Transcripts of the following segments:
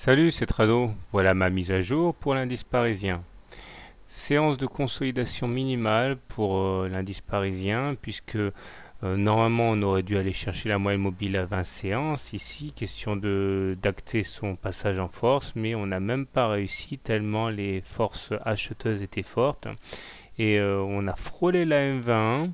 Salut, c'est Trado. Voilà ma mise à jour pour l'indice parisien. Séance de consolidation minimale pour euh, l'indice parisien, puisque euh, normalement on aurait dû aller chercher la moyenne mobile à 20 séances. Ici, question d'acter son passage en force, mais on n'a même pas réussi tellement les forces acheteuses étaient fortes. Et euh, on a frôlé la M21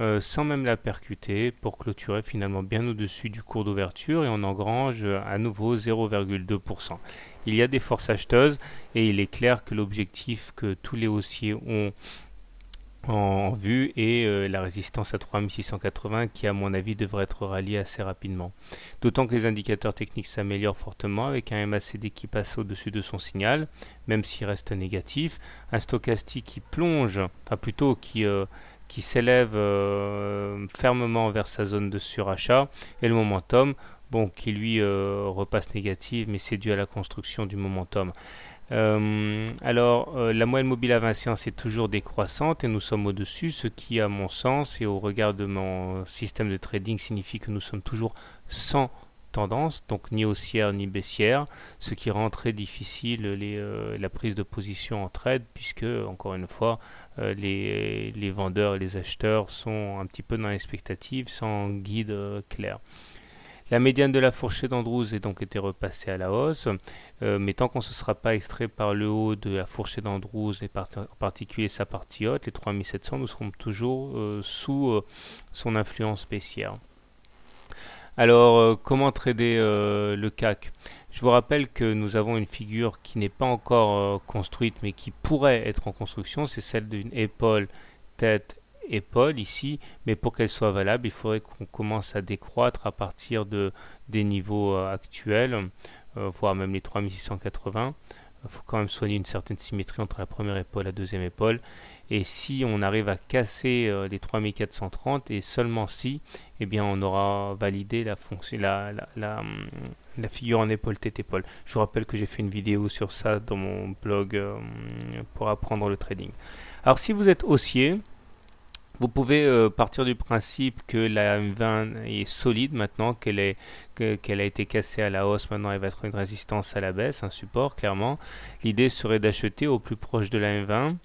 euh, sans même la percuter pour clôturer finalement bien au-dessus du cours d'ouverture et on engrange euh, à nouveau 0,2%. Il y a des forces acheteuses et il est clair que l'objectif que tous les haussiers ont en vue est euh, la résistance à 3680 qui à mon avis devrait être ralliée assez rapidement. D'autant que les indicateurs techniques s'améliorent fortement avec un MACD qui passe au-dessus de son signal, même s'il reste négatif, un stochastique qui plonge, enfin plutôt qui qui s'élève euh, fermement vers sa zone de surachat et le momentum bon, qui lui euh, repasse négatif mais c'est dû à la construction du momentum. Euh, alors, la moyenne mobile à 20 séances est toujours décroissante et nous sommes au-dessus, ce qui, à mon sens et au regard de mon système de trading, signifie que nous sommes toujours sans tendance, donc ni haussière ni baissière, ce qui rend très difficile les, euh, la prise de position en trade, puisque, encore une fois, euh, les, vendeurs et les acheteurs sont un petit peu dans l'expectative, sans guide euh, clair. La médiane de la fourchette d'Andrews est donc été repassée à la hausse, mais tant qu'on ne se sera pas extrait par le haut de la fourchette d'Andrews, et en particulier sa partie haute, les 3700, nous serons toujours sous son influence baissière. Alors, euh, comment trader euh, le CAC? Je vous rappelle que nous avons une figure qui n'est pas encore euh, construite, mais qui pourrait être en construction. C'est celle d'une épaule, tête, épaule ici. Mais pour qu'elle soit valable, il faudrait qu'on commence à décroître à partir de, des niveaux actuels, voire même les 3680. Il faut quand même soigner une certaine symétrie entre la première épaule et la deuxième épaule. Et si on arrive à casser euh, les 3430, et seulement si, eh bien on aura validé la, fonction, la, la, la, figure en épaule tête épaule. Je vous rappelle que j'ai fait une vidéo sur ça dans mon blog euh, pour apprendre le trading. Alors si vous êtes haussier, vous pouvez euh, partir du principe que la M20 est solide maintenant, qu'elle a été cassée à la hausse, maintenant elle va être une résistance à la baisse, un support clairement. L'idée serait d'acheter au plus proche de la M20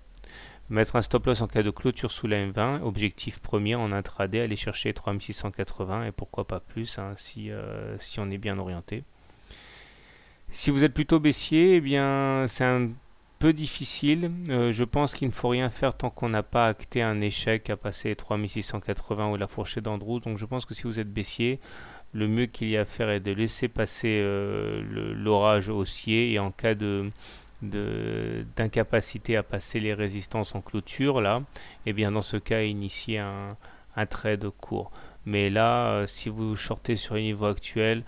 Mettre un stop loss en cas de clôture sous la M20. Objectif premier en intraday, aller chercher 3680 et pourquoi pas plus hein, si, euh, si on est bien orienté. Si vous êtes plutôt baissier, eh bien c'est un peu difficile. Euh, je pense qu'il ne faut rien faire tant qu'on n'a pas acté un échec à passer les 3680 ou la fourchette d'Andrews. Donc je pense que si vous êtes baissier, le mieux qu'il y a à faire est de laisser passer euh, l'orage haussier et en cas de d'incapacité à passer les résistances en clôture là, et eh bien dans ce cas initier un trade court. Mais là, euh, si vous shortez sur les niveaux actuels,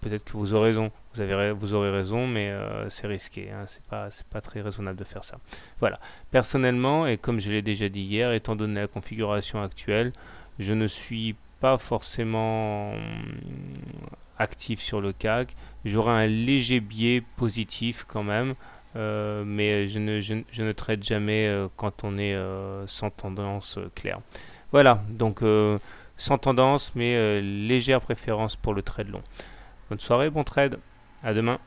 peut-être que vous aurez raison, vous, avez, vous aurez raison, mais euh, c'est risqué, hein, c'est pas, pas très raisonnable de faire ça. Voilà. Personnellement, et comme je l'ai déjà dit hier, étant donné la configuration actuelle, je ne suis pas forcément actif sur le CAC. J'aurai un léger biais positif quand même. Euh, mais je ne, je, ne, traite jamais quand on est sans tendance claire. Voilà, donc sans tendance, mais légère préférence pour le trade long. Bonne soirée, bon trade, à demain.